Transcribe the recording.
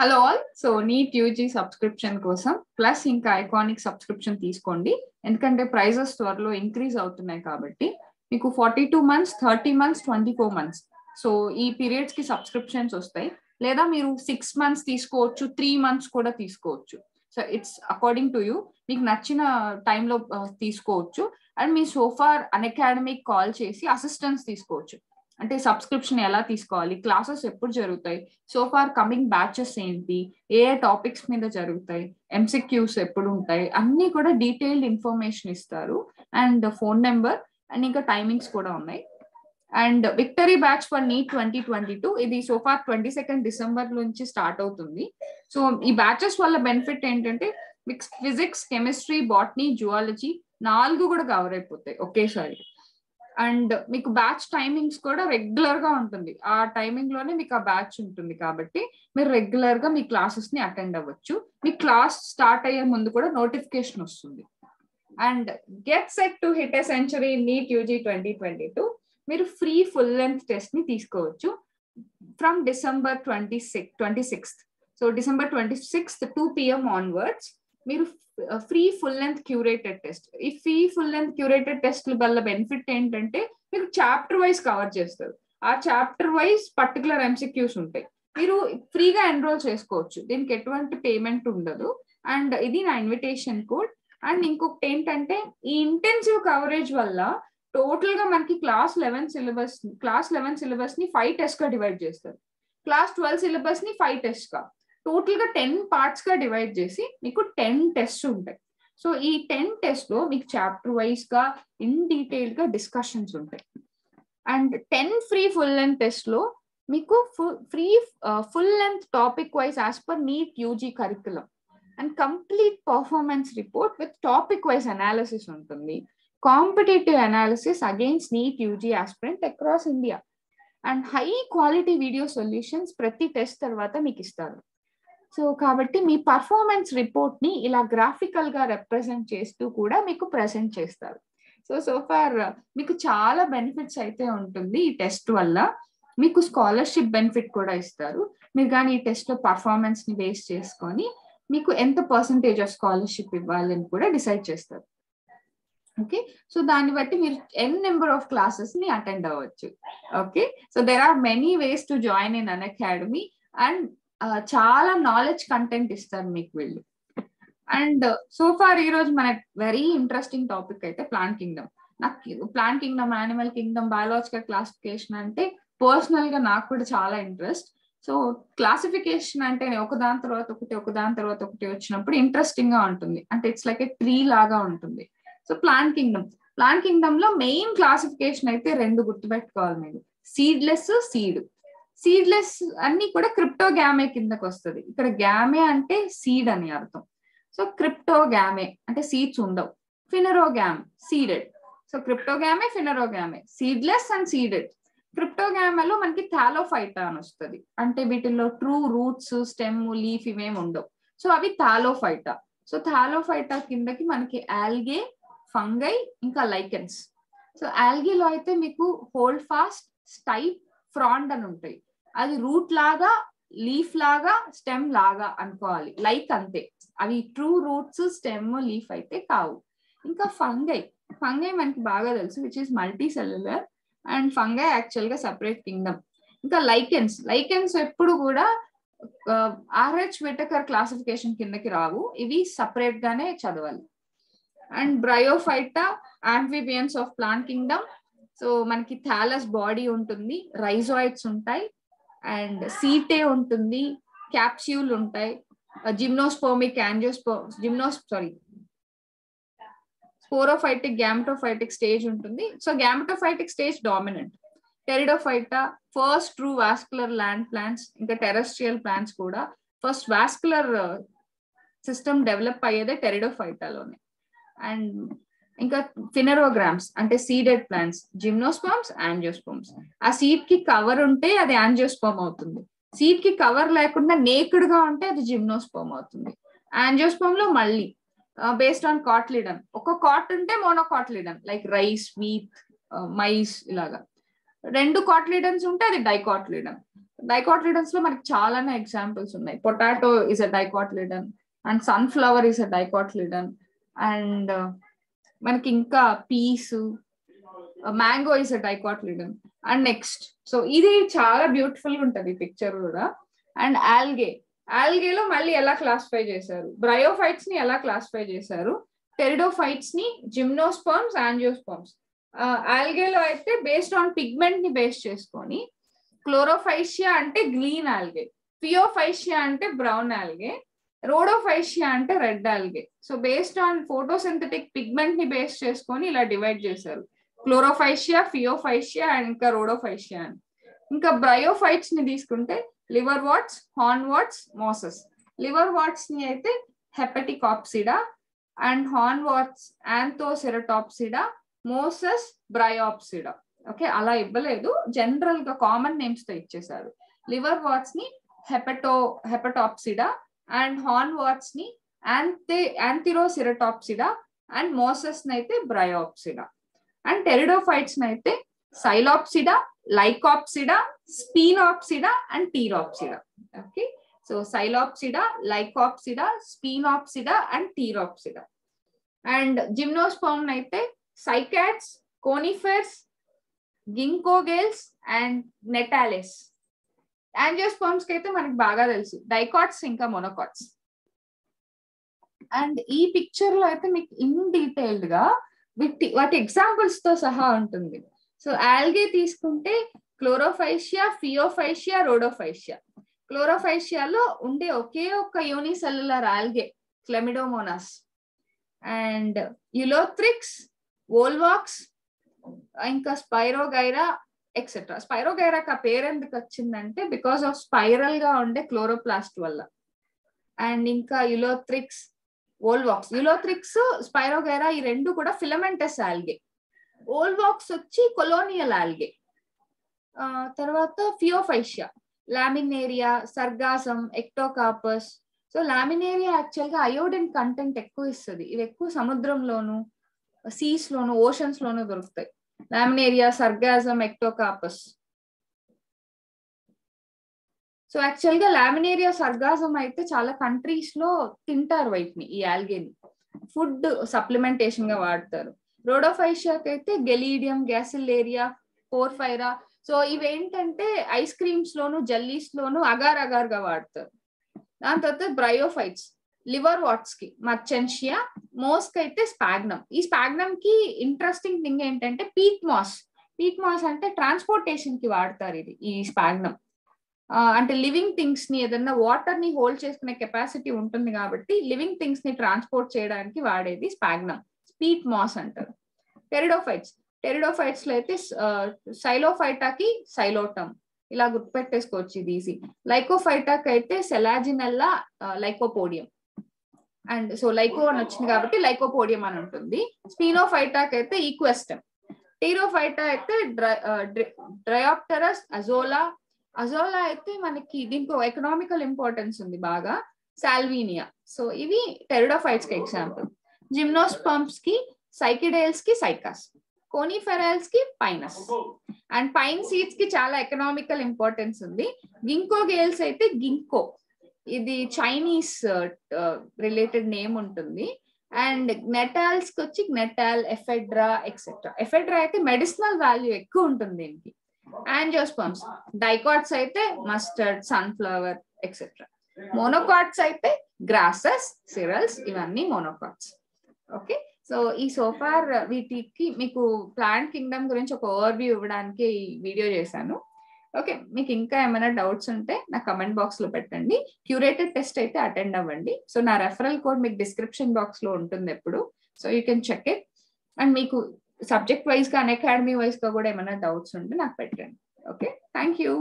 Hello all so NEET UG subscription కోసం plus ఇంకా iconic subscription తీసుకోండి. ఎందుకంటే ప్రైజెస్ త్వరలో ఇంక్రీజ్ అవుతున్నాయి కాబట్టి మీకు forty two months thirty months twenty four months so ఈ పీరియడ్స్కి సబ్స్క్రిప్షన్స్ వస్తాయి. లేదా మీరు సిక్స్ మంత్స్ తీసుకోవచ్చు త్రీ మంత్స్ కూడా తీసుకోవచ్చు. So it's according to you మీకు నచ్చిన టైంలో uh, తీసుకోవచ్చు. అండ్ మీ సోఫార్ అన్ అకాడమిక్ కాల్ చేసి అసిస్టెన్స్ తీసుకోవచ్చు. అంటే సబ్స్క్రిప్షన్ ఎలా తీసుకోవాలి? క్లాసెస్ ఎప్పుడు జరుగుతాయి? సో ఫార్ కమింగ్ బ్యాచెస్ ఏంటి? ఏ ఏ టాపిక్స్ మీద జరుగుతాయి? ఎంసిక్యూస్ ఎప్పుడు ఉంటాయి? అన్ని కూడా డీటెయిల్డ్ ఇన్ఫర్మేషన్ ఇస్తారు. అండ్ ఫోన్ నెంబర్ అండ్ ఇంకా టైమింగ్స్ కూడా ఉన్నాయి. And victory batch for NEET twenty twenty two ఇది so far twenty second December నుంచి స్టార్ట్ అవుతుంది. సో ఈ బ్యాచెస్ వల్ల బెనిఫిట్ ఏంటంటే ఫిజిక్స్ కెమిస్ట్రీ బాటనీ జువాలజీ నాలుగు కూడా కవర్ అయిపోతాయి ఒకేసారి. అండ్ మీకు బ్యాచ్ టైమింగ్స్ కూడా రెగ్యులర్గా ఉంటుంది. ఆ టైమింగ్లోనే మీకు ఆ బ్యాచ్ ఉంటుంది కాబట్టి మీరు రెగ్యులర్గా మీ క్లాసెస్ని అటెండ్ అవ్వచ్చు. మీ క్లాస్ స్టార్ట్ అయ్యే ముందు కూడా నోటిఫికేషన్ వస్తుంది. And get set to hit a century NEET UG twenty twenty two. మీరు ఫ్రీ ఫుల్ లెంత్ టెస్ట్ని తీసుకోవచ్చు. From December twenty six twenty sixth. So December twenty sixth two PM onwards. మీరు free full length curated test ఈ free full length curated test వల్ల benefit ఏంటంటే మీకు chapter wise cover చేస్తారు. ఆ చాప్టర్ వైజ్ పర్టికులర్ ఎంసిక్యూస్ ఉంటాయి. మీరు ఫ్రీగా ఎన్రోల్ చేసుకోవచ్చు. దీనికి ఎటువంటి పేమెంట్ ఉండదు. అండ్ ఇది నా ఇన్విటేషన్ కోడ్ అండ్ ఇంకొకటి ఏంటంటే ఈ ఇంటెన్సివ్ కవరేజ్ వల్ల టోటల్గా మనకి class eleven syllabus class eleven సిలబస్ని ఫైవ్ టెస్ట్గా డివైడ్ చేస్తారు. క్లాస్ ట్వెల్వ్ సిలబస్ని ఫైవ్ టెస్ట్గా. టోటల్గా టెన్ పార్ట్స్గా డివైడ్ చేసి మీకు టెన్ టెస్ట్ ఉంటాయి. సో ఈ టెన్ టెస్ట్లో మీకు చాప్టర్ వైజ్గా ఇన్ డీటెయిల్గా డిస్కషన్స్ ఉంటాయి. And ten free full length టెస్ట్లో మీకు free full length topic wise as per NEET UG curriculum. And complete performance report with topic wise analysis ఉంటుంది. Competitive analysis against NEET UG aspirant across India. And high quality video solutions ప్రతి test తర్వాత మీకు ఇస్తారు. So కాబట్టి మీ performance రిపోర్ట్ని ఇలా గ్రాఫికల్గా represent చేస్తూ కూడా మీకు ప్రెసెంట్ చేస్తారు. సో సో ఫార్ మీకు చాలా బెనిఫిట్స్ అయితే ఉంటుంది ఈ టెస్ట్ వల్ల. మీకు స్కాలర్షిప్ బెనిఫిట్ కూడా ఇస్తారు. మీరు కానీ ఈ టెస్ట్లో పర్ఫార్మెన్స్ని బేస్ చేసుకొని మీకు ఎంత పర్సంటేజ్ ఆఫ్ స్కాలర్షిప్ ఇవ్వాలని కూడా డిసైడ్ చేస్తారు. ఓకే సో దాన్ని బట్టి మీరు ఎన్ నెంబర్ ఆఫ్ క్లాసెస్ని అటెండ్ అవ్వచ్చు. Okay so there are many ways to join in Unacademy and చాలా నాలెడ్జ్ కంటెంట్ ఇస్తారు మీకు వీళ్ళు. అండ్ సో ఫార్ ఈ రోజు మన వెరీ ఇంట్రెస్టింగ్ టాపిక్ అయితే ప్లాన్ కింగ్డమ్ నాకు plant kingdom animal kingdom biological classification అంటే పర్సనల్గా నాకు కూడా చాలా ఇంట్రెస్ట్ సో క్లాసిఫికేషన్ అంటే ఒక దాని తర్వాత ఒకటి ఒక దాని తర్వాత ఒకటి వచ్చినప్పుడు ఇంట్రెస్టింగ్గా ఉంటుంది. అంటే ఇట్స్ లైక్ ఏ ట్రీ లాగా ఉంటుంది. సో ప్లాన్ కింగ్డమ్ ప్లాన్ కింగ్డమ్లో మెయిన్ క్లాసిఫికేషన్ అయితే రెండు గుర్తుపెట్టుకోవాలి మీరు. సీడ్లెస్ సీడ్ సీడ్లెస్ అన్ని కూడా క్రిప్టో గ్యామే కిందకి వస్తుంది. ఇక్కడ గ్యామే అంటే సీడ్ అని అర్థం. సో క్రిప్టో గ్యామే అంటే సీడ్స్ ఉండవు. Phanerogam seeded. So cryptogamae phanerogamae seedless and seeded. క్రిప్టోగ్యామలో మనకి థాలోఫైటా అని వస్తుంది. అంటే వీటిల్లో ట్రూ రూట్స్ స్టెమ్ లీఫ్ ఇవేమి ఉండవు. సో అవి థాలోఫైటా. సో థాలోఫైటా కిందకి మనకి ఆల్గే ఫంగై ఇంకా లైకెన్స్. సో ఆల్గీలో అయితే మీకు హోల్డ్ ఫాస్ట్ స్టైప్ ఫ్రాండ్ అని ఉంటాయి. అది రూట్ లాగా లీఫ్ లాగా స్టెమ్ లాగా అనుకోవాలి. లైక్ అంతే. అవి ట్రూ రూట్స్ స్టెమ్ లీఫ్ అయితే కావు. ఇంకా ఫంగై. ఫంగై మనకి బాగా తెలుసు which is multicellular and fungi యాక్చువల్గా సపరేట్ కింగ్డమ్ ఇంకా లైకెన్స్ లైకెన్స్ ఎప్పుడు కూడా ఆర్హెచ్ విటకర్ క్లాసిఫికేషన్ కిందకి రావు. ఇవి సపరేట్ గానే చదవాలి. And Bryophyta amphibians of plant kingdom so మనకి థాలస్ బాడీ ఉంటుంది రైజాయిడ్స్ ఉంటాయి అండ్ సీటే ఉంటుంది క్యాప్స్యూల్ ఉంటాయి జిమ్నోస్పోమిక్ యాంజియోస్పో జిమ్నోస్ సారీ స్పోరోఫైటిక్ గ్యామటోఫైటిక్ స్టేజ్ ఉంటుంది. So gametophytic stage dominant. Pteridophyta first true vascular land plants ఇంకా టెరస్ట్రియల్ ప్లాంట్స్ కూడా ఫస్ట్ వాస్కులర్ సిస్టమ్ డెవలప్ అయ్యేదే టెరిడోఫైటాలోనే. అండ్ ఇంకా ఫినరోగ్రామ్స్ అంటే సీడెడ్ ప్లాంట్స్ జిమ్నోస్పామ్స్ యాంజియోస్పామ్స్. ఆ సీడ్కి కవర్ ఉంటే అది యాంజియోస్పామ్ అవుతుంది. సీడ్కి కవర్ లేకుండా నేకుడ్గా ఉంటే అది జిమ్నోస్పామ్ అవుతుంది. యాంజియోస్పామ్లో మళ్ళీ బేస్డ్ ఆన్ కాట్లిడన్ ఒక కాట్ ఉంటే monocotyledon like rice wheat maize ఇలాగా. రెండు కాట్లిడన్స్ ఉంటే అది డైకాట్లిడన్ డైకాట్లిడన్స్లో మనకి చాలానే ఎగ్జాంపుల్స్ ఉన్నాయి. Potato is a dicotyledon and sunflower is a dicotyledon and మనకి ఇంకా peas mango is a dicotyledon and next so ఇది చాలా బ్యూటిఫుల్గా ఉంటది పిక్చర్ కూడా. అండ్ ఆల్గే ఆల్గేలో మళ్ళీ ఎలా క్లాసిఫై చేశారు? బ్రయోఫైట్స్ని ఎలా క్లాసిఫై చేశారు? టెరిడోఫైట్స్ని జిమ్నోస్పర్మ్స్ యాంజియోస్పర్మ్స్ ఆల్గేలో అయితే బేస్డ్ ఆన్ పిగ్మెంట్ని బేస్ చేసుకొని క్లోరోఫైషియా అంటే గ్రీన్ ఆల్గే ఫియోఫైషియా అంటే బ్రౌన్ ఆల్గే రోడోఫైషియా అంటే red algae. So based on photosynthetic పిగ్మెంట్ని base చేసుకొని ఇలా డివైడ్ చేశారు. క్లోరోఫైషియా ఫియోఫైషియా అండ్ ఇంకా రోడోఫైషియా అని. ఇంకా బ్రయోఫైట్స్ని తీసుకుంటే liverworts hornworts mosses లివర్ వాట్స్ని అయితే hepaticopsida and hornworts anthocerotopsida mosses bryopsida okay అలా ఇవ్వలేదు. జనరల్గా కామన్ నేమ్స్తో ఇచ్చేసారు లివర్ వాట్స్ని హెపటో హెపటాప్సిడా అండ్ హార్న్ వాట్స్ని యాంతే యాంథిరోసిరటాప్సిడా అండ్ మోసస్ నైతే అయితే బ్రయోప్సిడా. అండ్ టెరిడోఫైట్స్ నైతే అయితే Psilopsida Lycopsida Sphenopsida and Pteropsida. Okay? So Psilopsida Lycopsida Sphenopsida and Pteropsida. And gymnosperm అయితే సైకాట్స్ కోనిఫెర్స్ గింకోగేల్స్ అండ్ నెటాలిస్. యాంజియోస్పర్మ్స్కి అయితే మనకి బాగా తెలుసు. డైకాట్స్ ఇంకా మొనోకాట్స్. అండ్ ఈ పిక్చర్లో అయితే మీకు ఇన్ డీటెయిల్డ్గా వీటి వాటి ఎగ్జాంపుల్స్తో సహా ఉంటుంది. సో ఆల్గే తీసుకుంటే క్లోరోఫైషియా ఫియోఫైషియా రోడోఫైషియా. క్లోరోఫైషియాలో ఉండే ఒకే ఒక్క unicellular algae Chlamydomonas. And Ulothrix Volvox ఇంకా స్పైరోగైరా ఎక్సెట్రా స్పైరోగైరాక్ ఆ పేరు ఎందుకు వచ్చిందంటే బికాస్ ఆఫ్ స్పైరల్గా ఉండే క్లోరోప్లాస్ట్ వల్ల. అండ్ ఇంకా యులోత్రిక్స్ ఓల్వాక్స్. యులోత్రిక్స్ స్పైరోగైరా ఈ రెండు కూడా ఫిలమెంటస్ ఆల్గే ఓల్వాక్స్ వచ్చి కొలోనియల్ ఆల్గే తర్వాత phaeophyceae laminaria sargassum ectocarpus so laminaria యాక్చువల్గా అయోడిన్ కంటెంట్ ఎక్కువ ఇస్తుంది. ఇవి ఎక్కువ సముద్రంలోను సీస్ లోను ఓషన్స్ లోను దొరుకుతాయి. లామినేరియా సర్గాజం ఎక్టోకాపస్ సో యాక్చువల్గా లామినేరియా సర్గాజం అయితే చాలా కంట్రీస్లో తింటారు వైట్ని ఈ ఆల్గేని ఫుడ్ సప్లిమెంటేషన్గా వాడతారు. రోడోఫైషియాకి అయితే గెలీడియం గ్యాసిలేరియా పోర్ఫైరా. సో ఇవేంటంటే ఐస్ క్రీమ్స్ లోను జల్లీస్ లోను అగార్ అగార్గా వాడతారు. దాని తర్వాత బ్రయోఫైట్స్ లివర్ వాట్స్కి మర్చెన్షియా మోస్క్ అయితే స్పాగ్నమ్. ఈ స్పాగ్నమ్కి ఇంట్రెస్టింగ్ థింగ్ ఏంటంటే పీక్ మాస్ పీక్ మాస్ అంటే ట్రాన్స్పోర్టేషన్కి వాడతారు ఇది ఈ స్పాగ్నమ్. అంటే లివింగ్ థింగ్స్ని ఏదన్నా వాటర్ని హోల్డ్ చేసుకునే కెపాసిటీ ఉంటుంది కాబట్టి లివింగ్ థింగ్స్ని ట్రాన్స్పోర్ట్ చేయడానికి వాడేది స్పాగ్నమ్. స్పీట్ మాస్ అంటారు. టెరిడోఫైట్స్ టెరిడోఫైట్స్లో అయితే సైలోఫైటాకి సైలోటమ్ ఇలా గుర్తుపెట్టేసుకోవచ్చు ఇది ఈజీ లైకోఫైటాక్ అయితే selaginella lycopodium and so lyco అని వచ్చింది కాబట్టి లైకోపోడియం అని ఉంటుంది. స్పీనోఫైటాక్ అయితే ఈక్వెస్టమ్ టీరోఫైటా అయితే డ్రయాప్టరస్ అజోలా. అజోలా అయితే మనకి దీనికి ఎకనామికల్ ఇంపార్టెన్స్ ఉంది బాగా. సాల్వీనియా. సో ఇవి టెరిడోఫైట్స్కి ఎగ్జాంపుల్. జిమ్నోస్పంప్స్కి సైకిడేల్స్కి సైకాస్. కోనిఫెరల్స్కి పైనస్. అండ్ పైన్ సీడ్స్కి చాలా ఎకనామికల్ ఇంపార్టెన్స్ ఉంది. గింకో గేల్స్ అయితే గింకో. ఇది చైనీస్ రిలేటెడ్ నేమ్ ఉంటుంది. అండ్ నెటాల్స్కి వచ్చి నెటాల్ ఎఫెడ్రా ఎక్సెట్రా ఎఫెడ్రా అయితే మెడిసినల్ వాల్యూ ఎక్కువ ఉంటుంది దీనికి. యాంజియోస్పమ్స్ డైకాట్స్ అయితే మస్టర్డ్ సన్ఫ్లవర్ ఎక్సెట్రా మోనోకాట్స్ అయితే గ్రాసెస్ సిరల్స్ ఇవన్నీ మోనోకాట్స్ ఓకే సో ఈ సోఫార్ వీటికి మీకు ప్లాంట్ కింగ్డమ్ గురించి ఒక ఓవర్వ్యూ ఇవ్వడానికి ఈ వీడియో చేశాను. ఓకే మీకు ఇంకా ఏమైనా డౌట్స్ ఉంటే నా కమెంట్ బాక్స్లో పెట్టండి. క్యూరేటెడ్ టెస్ట్ అయితే అటెండ్ అవ్వండి. సో నా రెఫరల్ కోడ్ మీకు డిస్క్రిప్షన్ బాక్స్లో ఉంటుంది ఎప్పుడు. So you can check it and మీకు సబ్జెక్ట్ వైజ్గా అన్ అకాడమీ వైజ్గా కూడా ఏమైనా డౌట్స్ ఉంటే నాకు పెట్టండి. Okay thank you